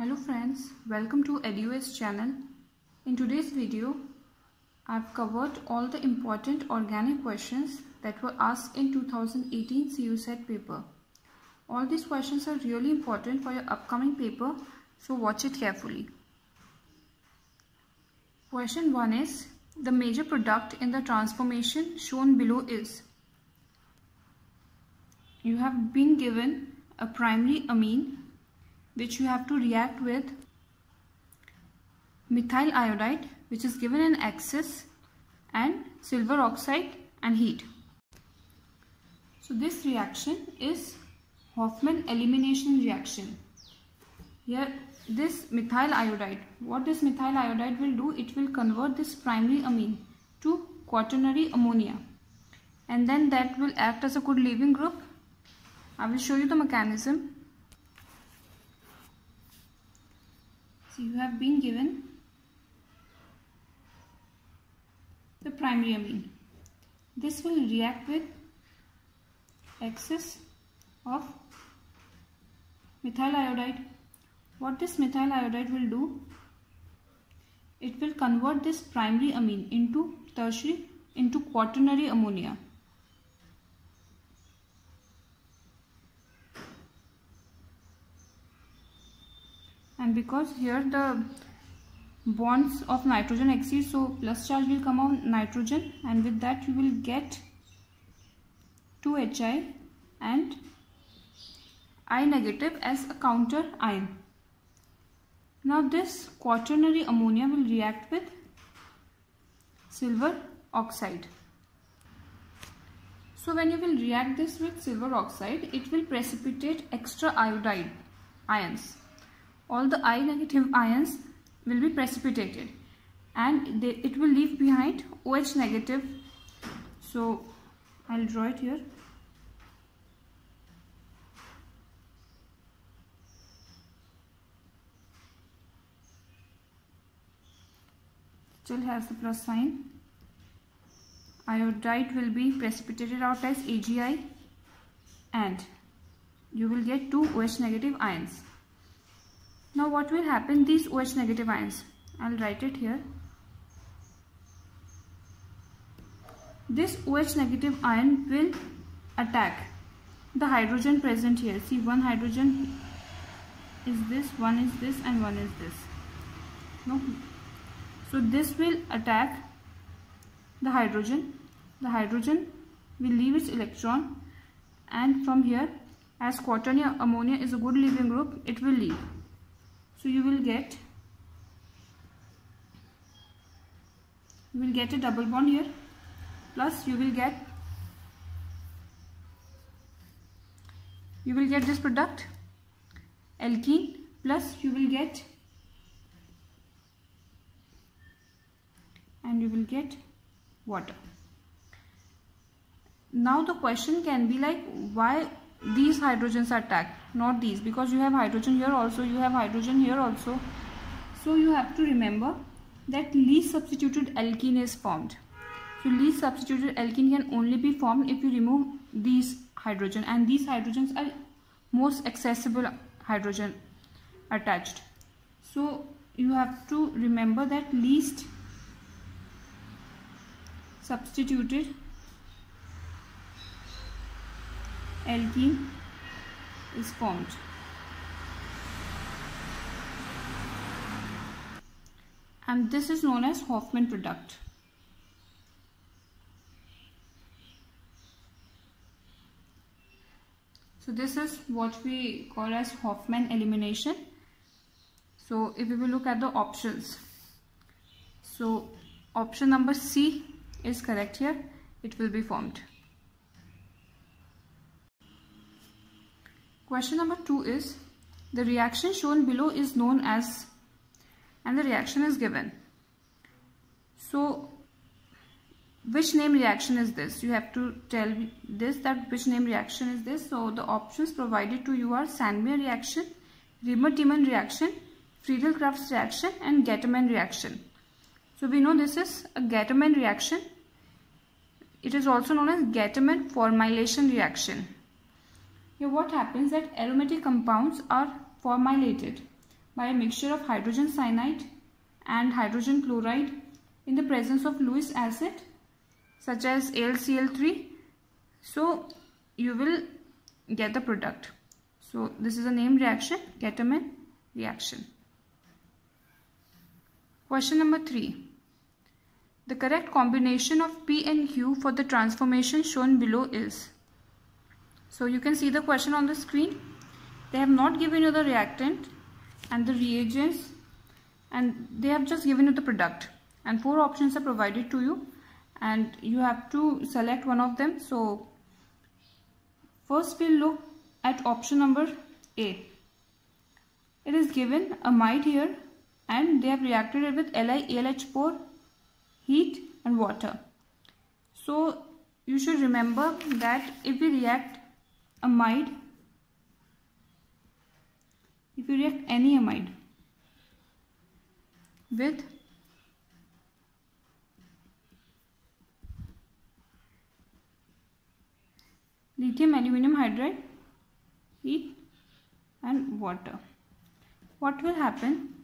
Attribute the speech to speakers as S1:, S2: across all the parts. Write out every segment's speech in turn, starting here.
S1: Hello friends, welcome to EduS channel. In today's video, I've covered all the important organic questions that were asked in 2018 CUCET paper. All these questions are really important for your upcoming paper, so watch it carefully. Question 1 is, the major product in the transformation shown below is, you have been given a primary amine which you have to react with methyl iodide which is given in excess and silver oxide and heat. So this reaction is Hofmann elimination reaction. Here this methyl iodide, what this methyl iodide will do, it will convert this primary amine to quaternary ammonia and then that will act as a good leaving group. I will show you the mechanism So you have been given the primary amine. This will react with excess of methyl iodide. What this methyl iodide will do, it will convert this primary amine into tertiary into quaternary ammonia. And because here the bonds of nitrogen exceed so plus charge will come on nitrogen and with that you will get 2 Hi and I negative as a counter ion. Now this quaternary ammonia will react with silver oxide. So when you will react this with silver oxide, it will precipitate extra iodide ions all the I negative ions will be precipitated and they, it will leave behind OH negative. So I'll draw it here. Still has the plus sign. Iodide will be precipitated out as AgI and you will get two OH negative ions. Now what will happen these OH negative ions? I'll write it here. This OH negative ion will attack the hydrogen present here. See one hydrogen is this, one is this and one is this. No. So this will attack the hydrogen. The hydrogen will leave its electron and from here as quaternary ammonia is a good leaving group, it will leave. So you will get you will get a double bond here. Plus you will get you will get this product alkene. Plus you will get and you will get water. Now the question can be like why these hydrogens are tagged not these. Because you have hydrogen here also you have hydrogen here also. So you have to remember that least substituted alkene is formed. So least substituted alkene can only be formed if you remove these hydrogen. And these hydrogens are most accessible hydrogen attached. So you have to remember that least substituted alkene is formed. And this is known as Hofmann product. So this is what we call as Hofmann elimination. So if we will look at the options. So option number C is correct here. It will be formed. Question number 2 is the reaction shown below is known as and the reaction is given. So which name reaction is this? You have to tell this that which name reaction is this. So the options provided to you are Sandmeyer reaction, Reimer-Tiemann reaction, Friedel-Crafts reaction and Gattermann reaction. So we know this is a Gattermann reaction. It is also known as Gattermann formylation reaction. Here what happens that aromatic compounds are formylated by a mixture of hydrogen cyanide and hydrogen chloride in the presence of Lewis acid such as AlCl3 so you will get the product. So this is a name reaction Gattermann reaction. Question number 3 the correct combination of P and Q for the transformation shown below is so you can see the question on the screen. They have not given you the reactant and the reagents and they have just given you the product. And four options are provided to you and you have to select one of them. So first we'll look at option number A. It is given a amide here and they have reacted it with LiAlH4 heat and water. So you should remember that if we react amide if you react any amide with lithium aluminum hydride heat and water. What will happen?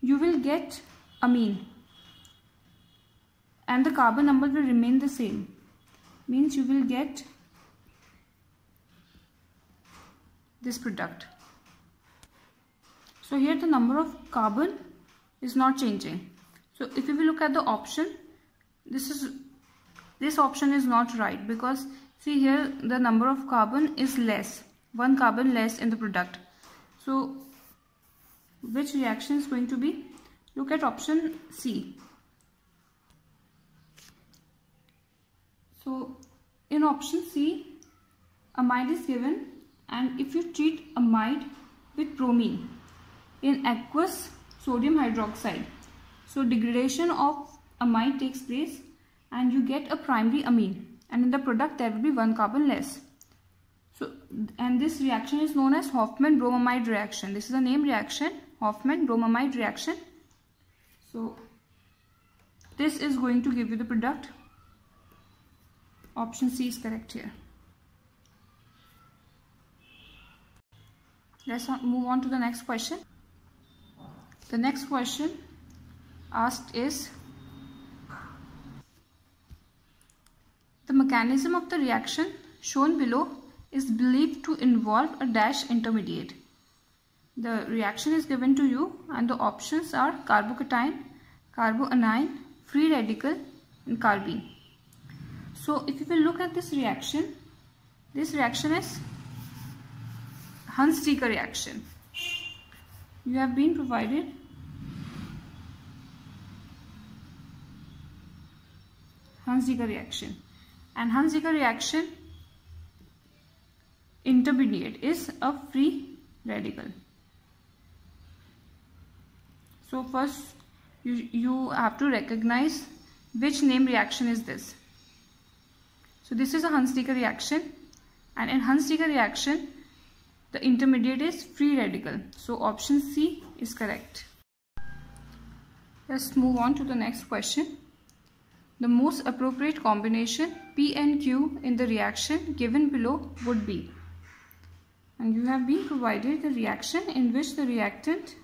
S1: You will get amine. And the carbon number will remain the same. Means you will get this product. So here the number of carbon is not changing. So if you look at the option this is this option is not right because see here the number of carbon is less one carbon less in the product. So which reaction is going to be? Look at option C. So in option C amide is given and if you treat amide with bromine in aqueous sodium hydroxide so degradation of amide takes place and you get a primary amine and in the product there will be one carbon less. So, and this reaction is known as Hofmann-bromamide reaction. This is a name reaction, Hofmann-bromamide reaction. So, this is going to give you the product. Option C is correct here. Let's move on to the next question. The next question asked is The mechanism of the reaction shown below is believed to involve a dash intermediate. The reaction is given to you and the options are carbocation, carboanion, free radical and carbene. So if you will look at this reaction, this reaction is Hunsdiecker reaction. You have been provided Hunsdiecker reaction and Hunsdiecker reaction intermediate is a free radical. So first you, you have to recognize which name reaction is this. So this is a Hunsdiecker reaction and in Hunsdiecker reaction the intermediate is free radical. So option C is correct. Let's move on to the next question. The most appropriate combination P and Q in the reaction given below would be. And you have been provided the reaction in which the reactant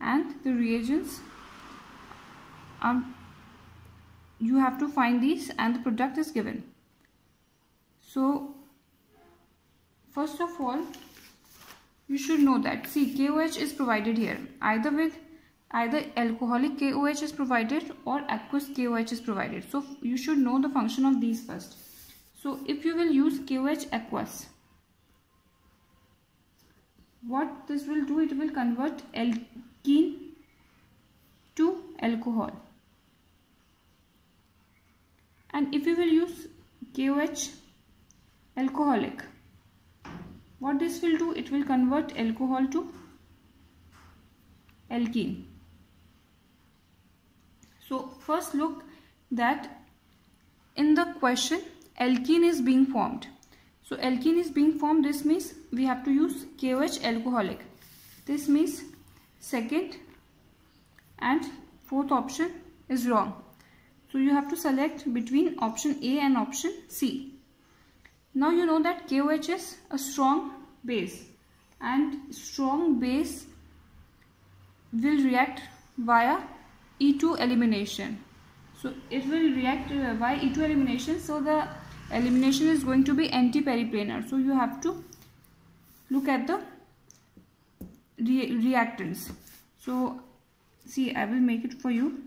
S1: and the reagents um, you have to find these and the product is given. So first of all you should know that see KOH is provided here either with either alcoholic KOH is provided or aqueous KOH is provided. So you should know the function of these first. So if you will use KOH aqueous, what this will do, it will convert alkene to alcohol. And if you will use KOH alcoholic, what this will do, it will convert alcohol to alkene. So first look that in the question alkene is being formed. So alkene is being formed this means we have to use KOH alcoholic. This means second and fourth option is wrong. So you have to select between option A and option C. Now you know that KOH is a strong base and strong base will react via E2 elimination. So it will react uh, via E2 elimination. So the elimination is going to be anti-periplanar. So you have to look at the re reactants. So see I will make it for you.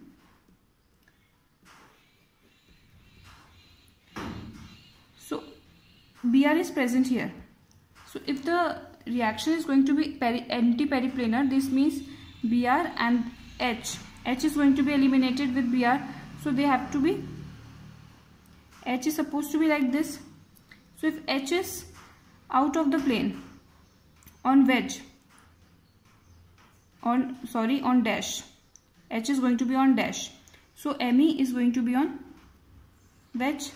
S1: So Br is present here. So if the reaction is going to be anti-periplanar, this means Br and H. H is going to be eliminated with Br. So they have to be, H is supposed to be like this. So if H is out of the plane on wedge, on sorry on dash, H is going to be on dash. So Me is going to be on wedge.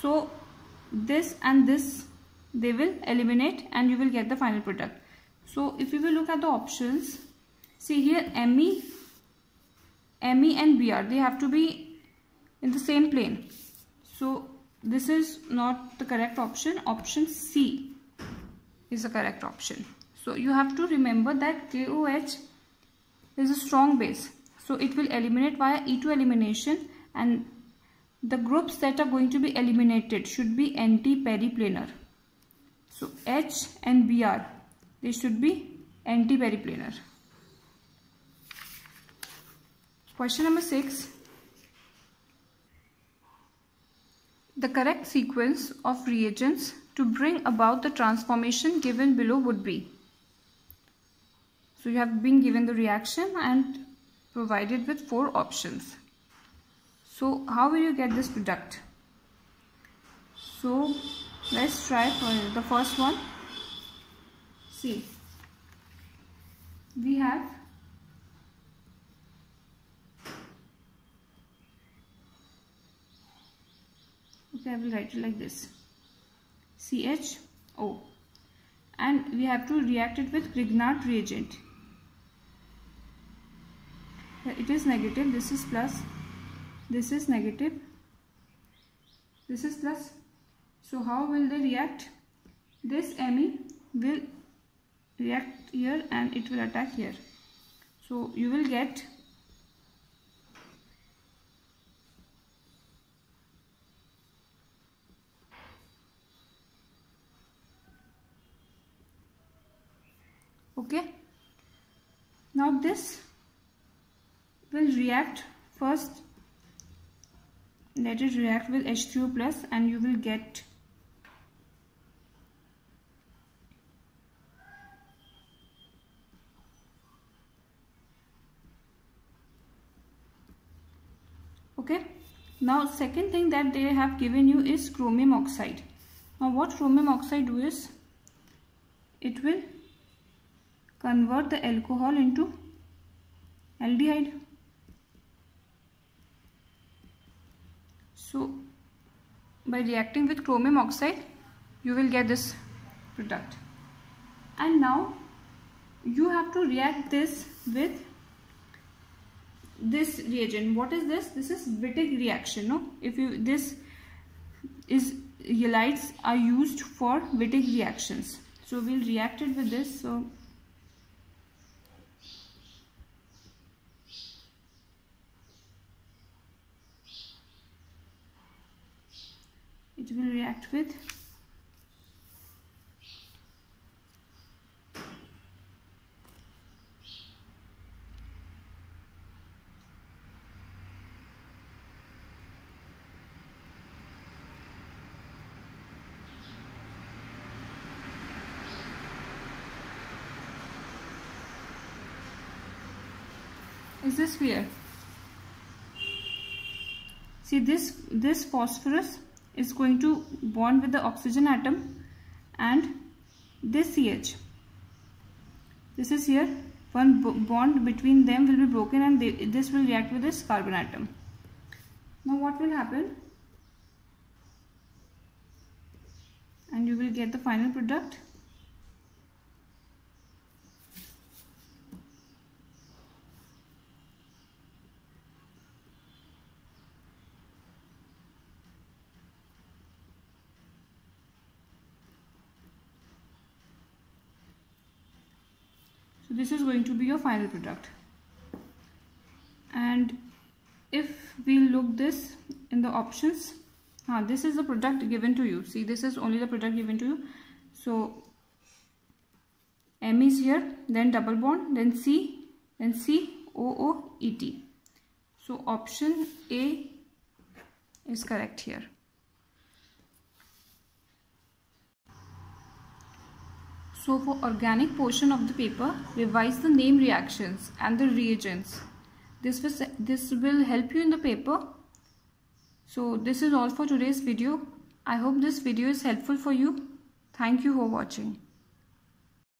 S1: So this and this they will eliminate and you will get the final product. So if you will look at the options, see here Me, Me and Br, they have to be in the same plane. So this is not the correct option. Option C is the correct option. So you have to remember that KOH is a strong base. So it will eliminate via E2 elimination and the groups that are going to be eliminated should be anti-periplanar. So H and Br, they should be anti-periplanar. Question number 6. The correct sequence of reagents to bring about the transformation given below would be. So you have been given the reaction and provided with four options. So how will you get this product? So let's try for the first one. See, we have okay I will write it like this CHO and we have to react it with Grignard reagent it is negative this is plus this is negative. This is plus. So how will they react? This Me will react here and it will attack here. So you will get okay. Now this will react first let it react with H2O plus and you will get okay. Now second thing that they have given you is chromium oxide. Now what chromium oxide do is? It will convert the alcohol into aldehyde. So by reacting with chromium oxide you will get this product. And now you have to react this with this reagent. What is this? This is Wittig reaction no? If you this is halides are used for Wittig reactions. So we'll react it with this. So it will react with? Is this clear see this this phosphorus is going to bond with the oxygen atom and this CH. This is here. One bond between them will be broken and they, this will react with this carbon atom. Now what will happen? And you will get the final product so this is going to be your final product. And if we look this in the options uh, this is the product given to you. See this is only the product given to you. So M is here then double bond then C then C O O E T. So option A is correct here So for organic portion of the paper, revise the name reactions and the reagents. This will, this will help you in the paper. So this is all for today's video. I hope this video is helpful for you. Thank you for watching.